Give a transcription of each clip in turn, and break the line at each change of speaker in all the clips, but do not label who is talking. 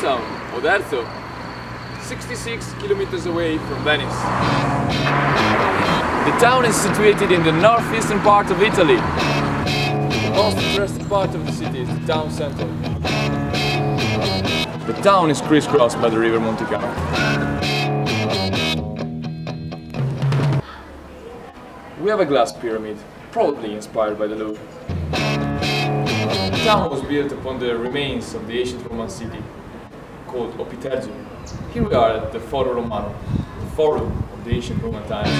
town, Oderzo, 66 kilometers away from Venice. The town is situated in the northeastern part of Italy. The most interesting part of the city is the town center. The town is crisscrossed by the river Monticano. We have a glass pyramid, probably inspired by the Louvre. The town was built upon the remains of the ancient Roman city, called Opitergium. Here we are at the Foro Romano, the forum of the ancient Roman times.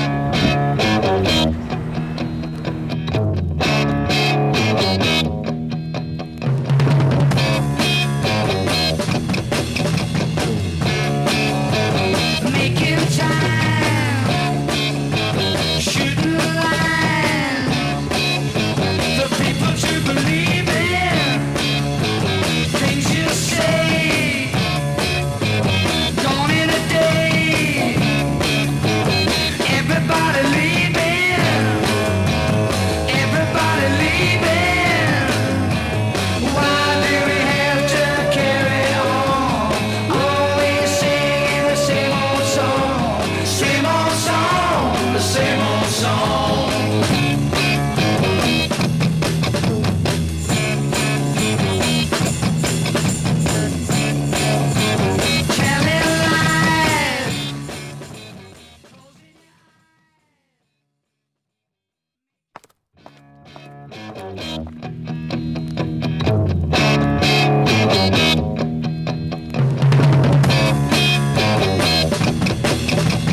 same old song.